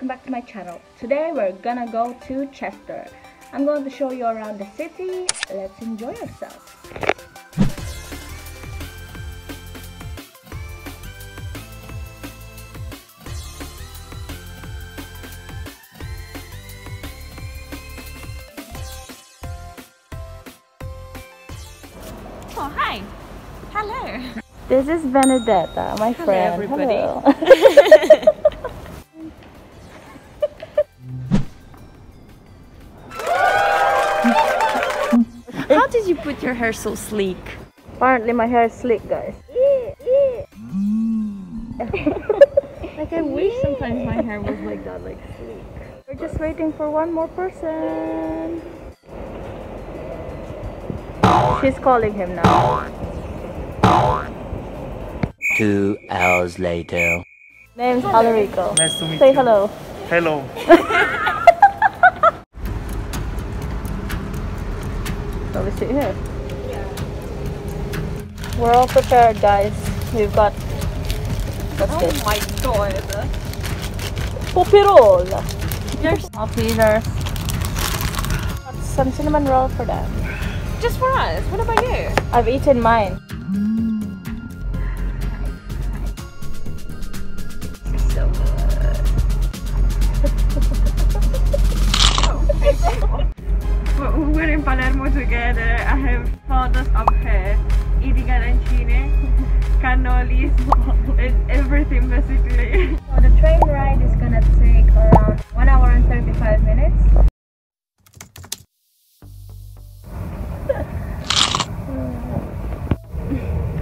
welcome back to my channel. Today we're gonna go to Chester. I'm going to show you around the city. Let's enjoy ourselves. Oh, hi. Hello. This is Benedetta, my Hello, friend. everybody. Hello. did you put your hair so sleek? Apparently my hair is slick, guys. Like I wish sometimes my hair was like that, like sleek. We're just waiting for one more person. She's calling him now. Two hours later. Name's Alarico. Nice to meet Say you. hello. Hello. Shall we sit here? We're all prepared, guys. We've got. What's Oh this? my god. Popirol. There's Oh, Peter. Got some cinnamon roll for them. just for us. What about you? I've eaten mine.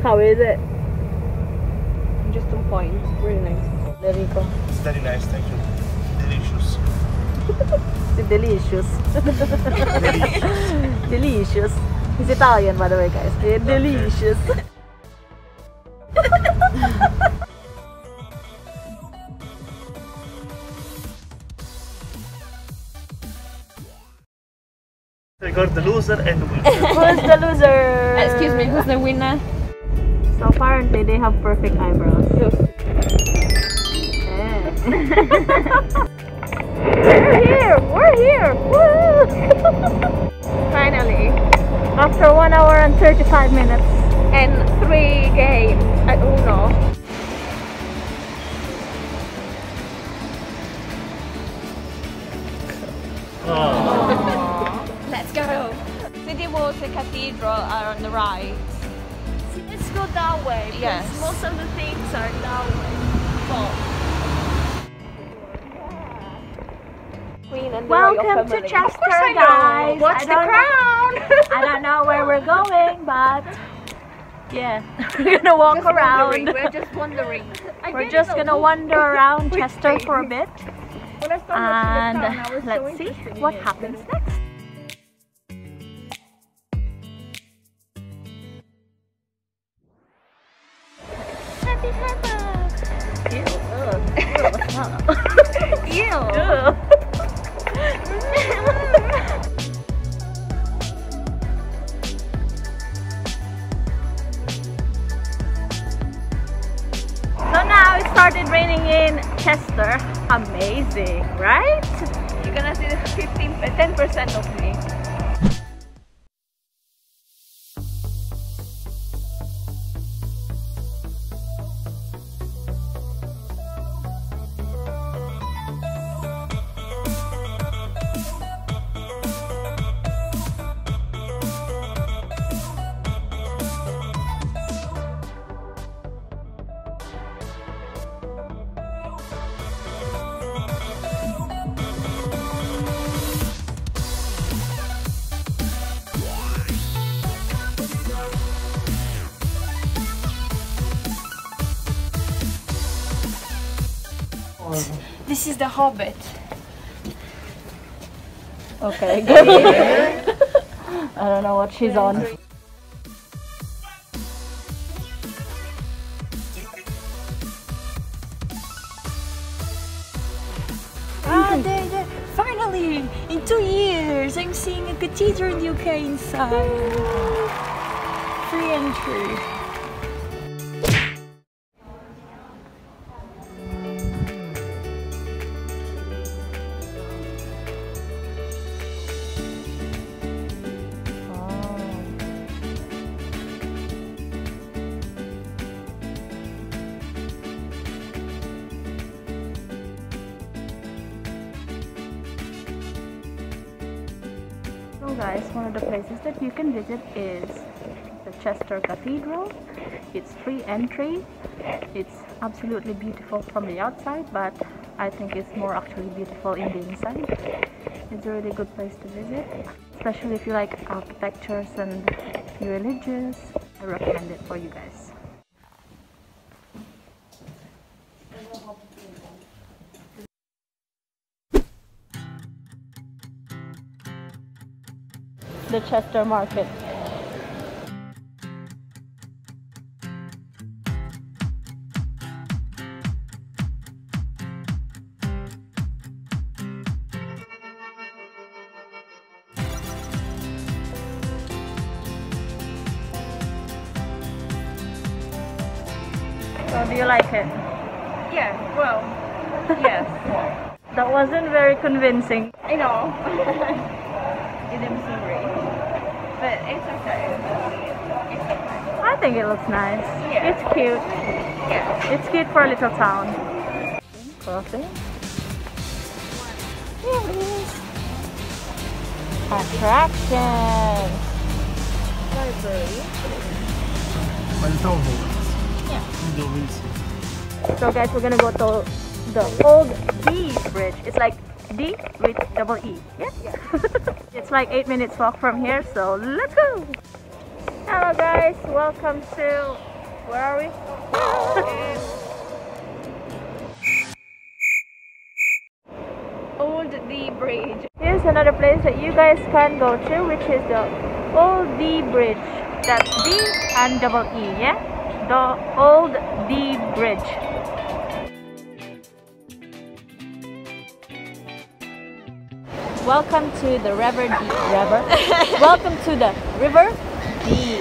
How is it? just on point. Really nice. Delico. It's very nice, thank you. Delicious. Delicious. Delicious. He's Italian, by the way, guys. Eh, Delicious. I got the loser and the winner. Who's the loser? Excuse me, who's the winner? So apparently they have perfect eyebrows. Yeah. We're here! We're here! Woo! Finally, after 1 hour and 35 minutes and 3 games at Uno. Let's go. City Walls and Cathedral are on the right. Let's go that way. Yes. Most of the things are that way. Queen and Welcome to. Chester, guys. What's the crown? I don't know where we're going, but yeah, we're gonna walk around. We're just wondering. We're just gonna wander around Chester for a bit and let's see what happens next. In Chester. Amazing, right? You're gonna see the 15, uh, 10% of me. This is the Hobbit. Okay, good. I don't know what she's on. Ah, there, there. Finally, in two years, I'm seeing a cathedral in the UK inside. Free entry. Guys, one of the places that you can visit is the Chester Cathedral. It's free entry. It's absolutely beautiful from the outside, but I think it's more actually beautiful in the inside. It's a really good place to visit, especially if you like architectures and religious. I recommend it for you guys. The Chester Market. So do you like it? Yeah, well, yes. That wasn't very convincing. I know. it is sorry. But it's okay. It's okay. I think it looks nice. Yeah. It's cute. Yeah. It's cute for a little town. Crossing. Here it is. Attraction. Library. By the town. Yeah. So guys, we're gonna go to the old Dee bridge. It's like D with double E. Yeah. it's like eight minutes walk from here. So let's go. Hello guys, welcome to where are we? Old Dee Bridge. Here's another place that you guys can go to, which is the Old Dee Bridge. That's D and double E, yeah? The Old Dee Bridge. Welcome to the River Dee. River. Welcome to the River Dee.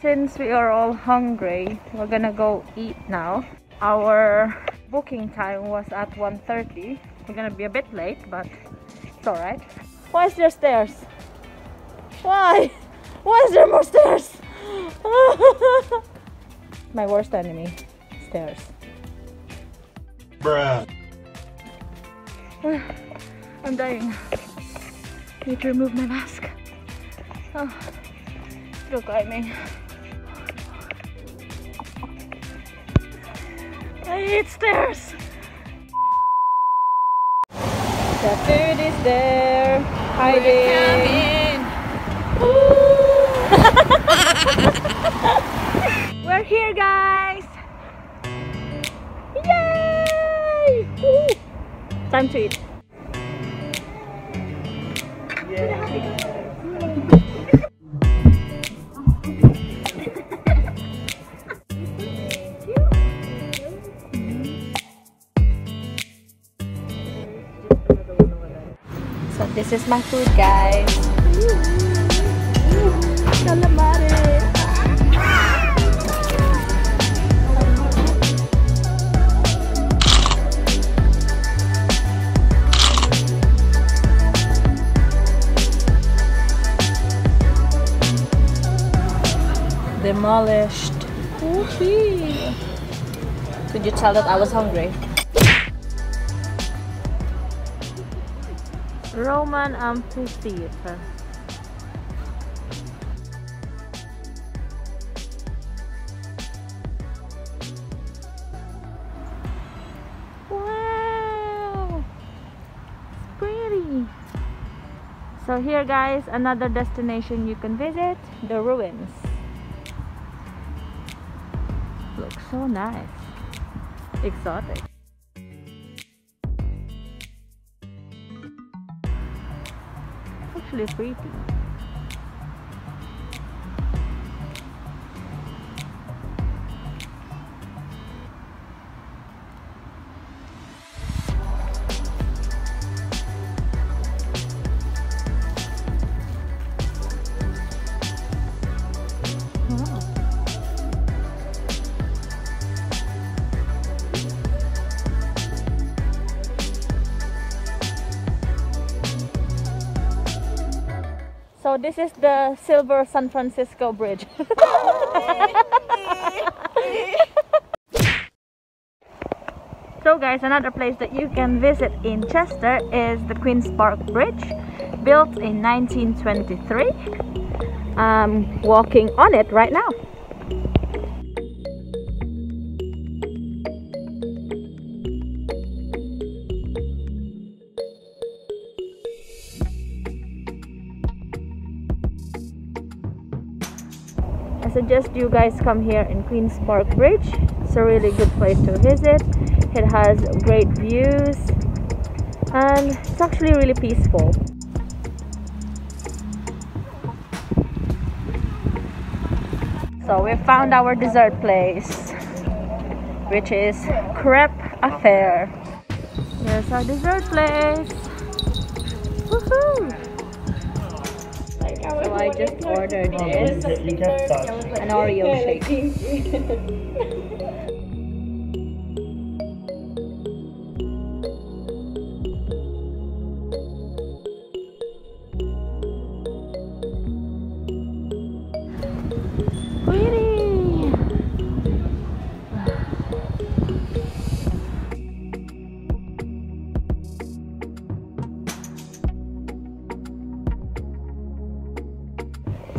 Since we are all hungry, we're gonna go eat now. Our booking time was at 1.30. We're gonna be a bit late, but it's alright. Why is there stairs? Why? Why is there more stairs? My worst enemy, stairs. Bruh. I'm dying. I Need to remove my mask. Oh, at me. I hate stairs. The food is there. Hiding. We're here, guys. Yay! Woo. Time to eat. So this is my food, guys. Calamari. Demolished. Whoopee. Could you tell that I was hungry? Roman amphitheater. Wow, it's pretty. So here, guys, another destination you can visit: the ruins. Looks so nice, exotic. Actually pretty. So this is the Silver San Francisco Bridge. so guys, another place that you can visit in Chester is the Queen's Park Bridge. built in 1923 I'm walking on it right now suggest you guys come here in Queen's Park Bridge. It's a really good place to visit. It has great views and it's actually really peaceful. So we found our dessert place, which is Crepe Affair. Here's our dessert place. Woohoo! So I just ordered this, an Oreo shake.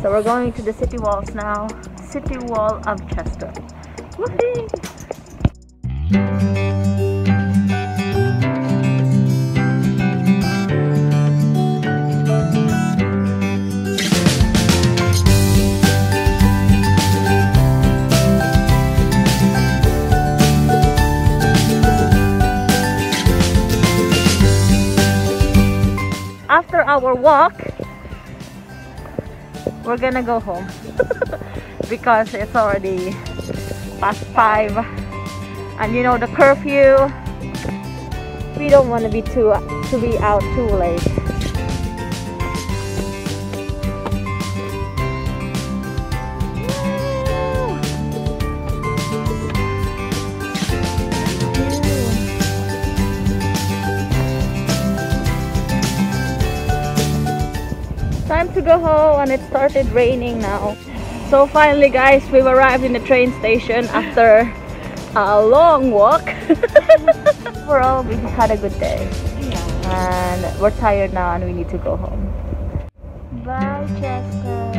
So we're going to the city walls now. City wall of Chester. Whoopee! After our walk, we're gonna go home. Because it's already past five. And you know the curfew we don't want to be too to be out too late go home and it started raining now. So finally guys we've arrived in the train station after a long walk. Overall we had a good day. And we're tired now and we need to go home. Bye Chester